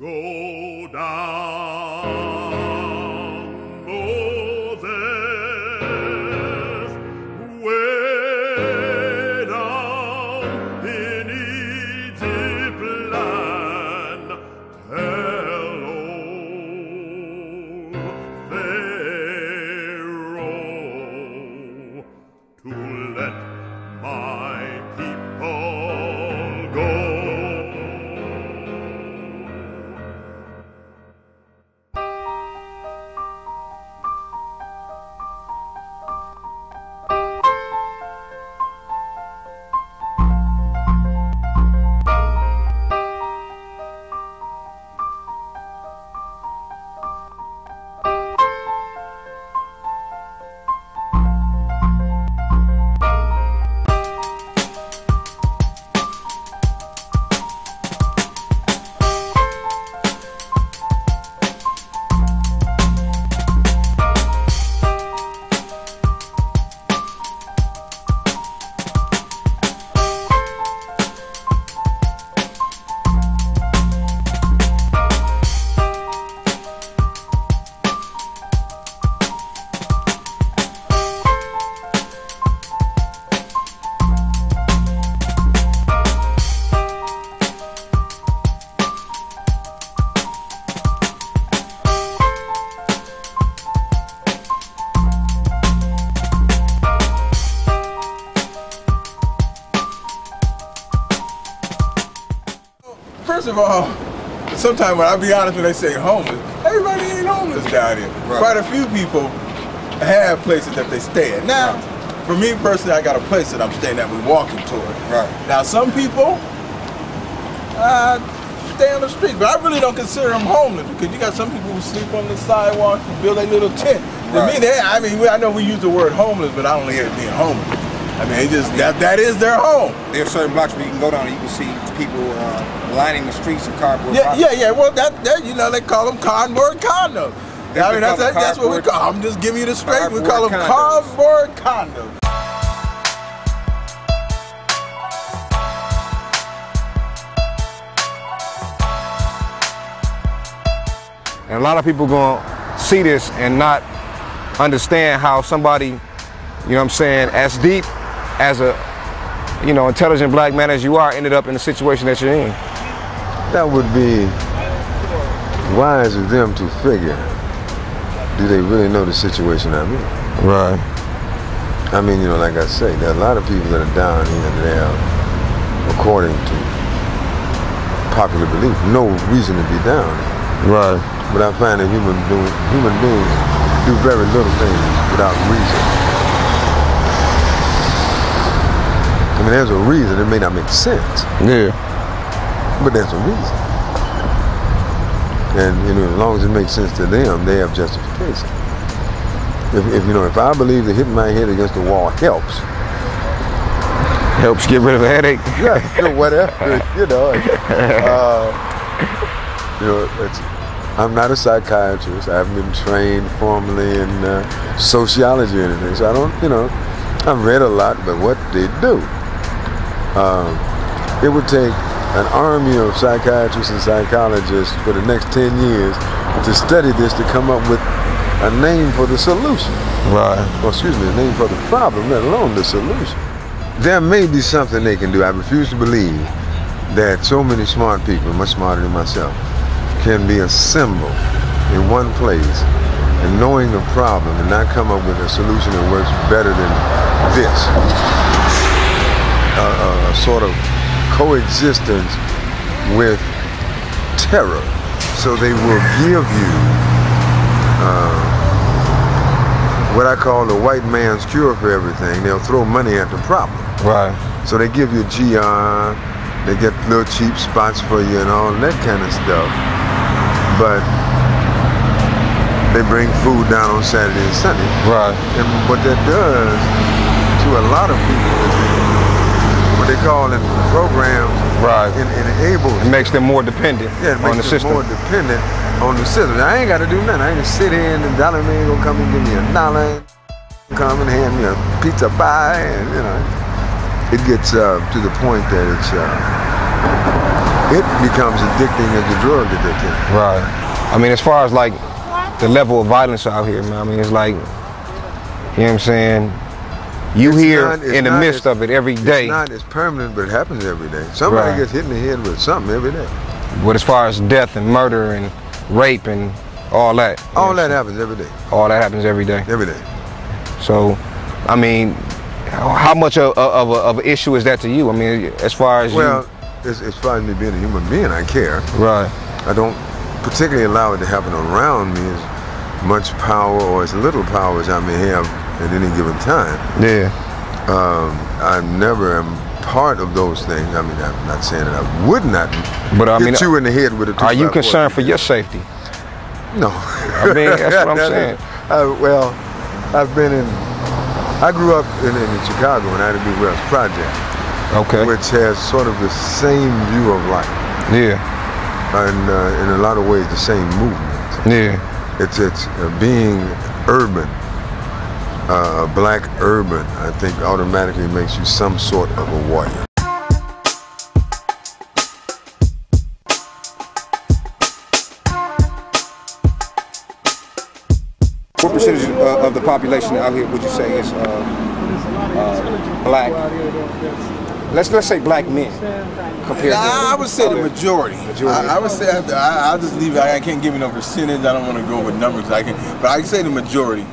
Go down, of all, sometimes when I be honest when they say homeless, everybody ain't homeless down here. Right. Quite a few people have places that they stay at. Now, for me personally, I got a place that I'm staying at. We're walking toward. Right. Now, some people uh, stay on the street, but I really don't consider them homeless because you got some people who sleep on the sidewalk and build a little tent. To me, they, I mean, I know we use the word homeless, but I don't hear it being homeless. I mean, they just that that is their home. There are certain blocks where you can go down and you can see people uh, lining the streets in cardboard Yeah, boxes. yeah, yeah. Well, that, that you know they call them cardboard condos. They I mean, that's, call them that's what we cardboard- call. I'm just giving you the straight. We call them Cardboard cardboard condos. And a lot of people gonna see this and not understand how somebody, you know what I'm saying, as deep as a, you know, intelligent black man as you are, ended up in the situation that you're in. That would be wise of them to figure. Do they really know the situation I'm in? Right. I mean, you know, like I say, there are a lot of people that are down here that have, according to popular belief, no reason to be down here. Right. But I find that human, do, human beings do very little things without reason. I mean, there's a reason. It may not make sense, Yeah. but there's a reason. And you know, as long as it makes sense to them, they have justification. If, if you know, if I believe that hitting my head against the wall helps, Helps get rid of a headache. yeah, you know, whatever, you know. Uh, you know, I'm not a psychiatrist. I haven't been trained formally in uh, sociology or anything, so I don't, you know, I've read a lot, but what they do, um, it would take an army of psychiatrists and psychologists for the next 10 years to study this to come up with a name for the solution. Right. Or excuse me, a name for the problem, let alone the solution. There may be something they can do. I refuse to believe that so many smart people, much smarter than myself, can be assembled in one place and knowing the problem and not come up with a solution that works better than this. A, a, a sort of coexistence with terror. So they will give you uh, what I call the white man's cure for everything. They'll throw money at the problem. Right. So they give you GR, they get little cheap spots for you and all that kind of stuff. But they bring food down on Saturday and Sunday. Right. And what that does to a lot of people is what they call them programs Right. and, it enables It makes them more dependent yeah, it on the makes them system. more dependent on the system. Now, I ain't got to do nothing. I ain't gonna sit in and dollar man gonna come and give me a dollar, come and hand me a pizza pie, and you know, it gets uh, to the point that it's uh, it becomes addicting as a drug addicting. Right. I mean, as far as like the level of violence out here, man. I mean, it's like, you know what I'm saying? You It's here not- in the midst of it every day. It's not as permanent, but it happens every day. Somebody Right. gets hit in the head with something every day. But as far as death and murder and rape and all that, All know, that happens every day. all that happens every day. Every day. So, I mean, how much of, of, a, of an issue is that to you? I mean, as far as you Well, as, as far as me being a human being, I care. right, I don't particularly allow it to happen around me as much power or as little power as I may have at any given time. yeah, Um, I never am part of those things. I mean, I'm not saying that I would not But, I mean, you in the head with a are you concerned for your safety? No. I mean, that's what I'm That saying. is- uh, well, I've been in. I grew up in, in Chicago in Ida B. Wells Project, Okay, which has sort of the same view of life, yeah, and uh, in a lot of ways the same movement. yeah, It's it's uh, being urban, uh, black urban. I think automatically makes you some sort of a warrior. What percentage uh, of the population out here would you say is uh, uh, black? Let's let's say black men compared to. I, I would say the majority. Majority. I, I would say I, I, I'll just leave it. I can't give you no percentage. I don't want to go with numbers. I can, but I can say the majority.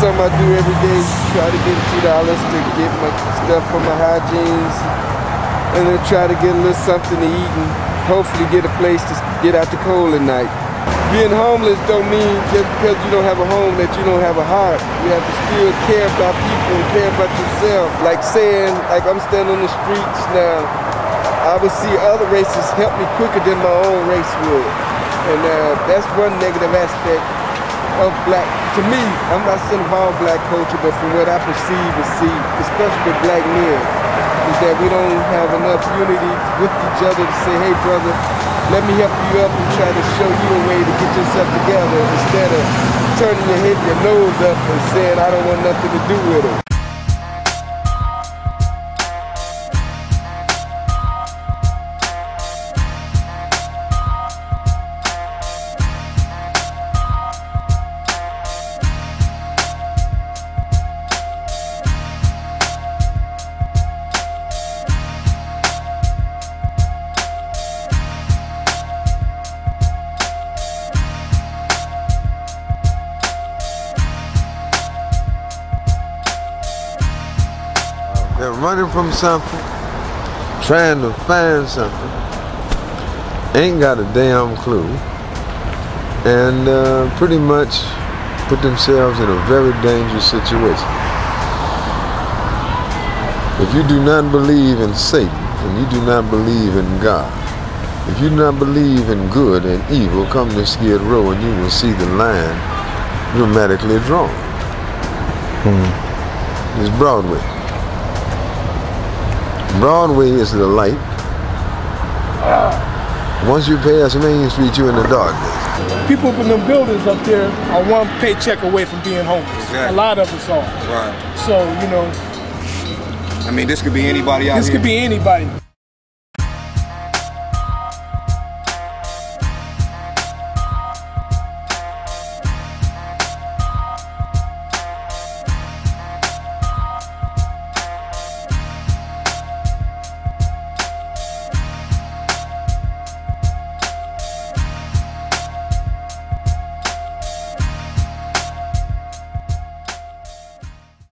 Something I do every day. Try to get a few dollars to get my stuff for my hygienes, and then try to get a little something to eat, and hopefully get a place to get out the cold at night. Being homeless don't mean just because you don't have a home that you don't have a heart. You have to still care about people and care about yourself. Like saying, like I'm standing on the streets now, I would see other races help me quicker than my own race would. And uh, that's one negative aspect of black. To me, I'm not saying of all black culture, but from what I perceive and see, especially with black men, is that we don't have enough unity with each other to say, hey brother, let me help you up and try to show you a way to get yourself together instead of turning your head, your nose up and saying, I don't want nothing to do with it. They're running from something, trying to find something, ain't got a damn clue, and uh, pretty much put themselves in a very dangerous situation. If you do not believe in Satan, and you do not believe in God, if you do not believe in good and evil, come to Skid Row and you will see the line dramatically drawn. It's Broadway. Broadway is the light. Once you pass Main Street, you're in the darkness. people from them buildings up there are one paycheck away from being homeless. Exactly. A lot of us are. Right. So, you know, I mean, this could be anybody out this here. could be anybody.